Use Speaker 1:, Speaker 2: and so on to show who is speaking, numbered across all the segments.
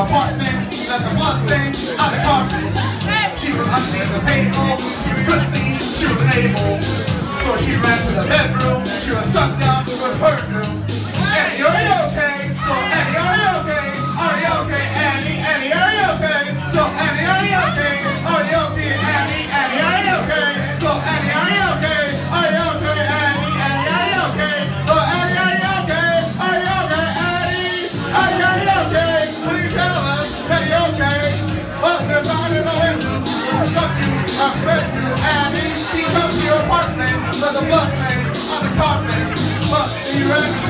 Speaker 1: her apartment, left the stain on the carpet. She was underneath the table, she was pussy, she was an. my I mean, he comes to your the carpet, but do you ready?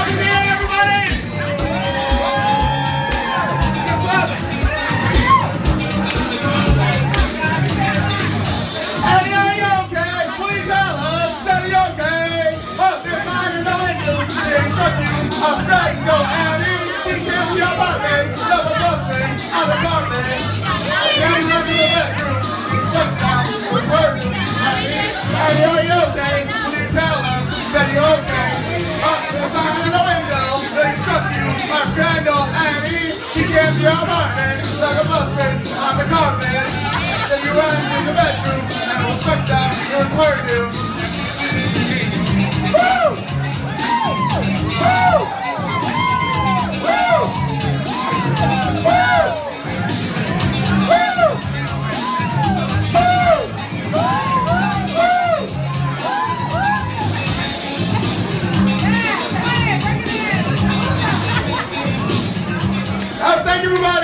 Speaker 1: Happy New Granddaughter Annie, E. She gave me a apartment, like a muffin on the carpet. Then you ran to the bedroom. everybody.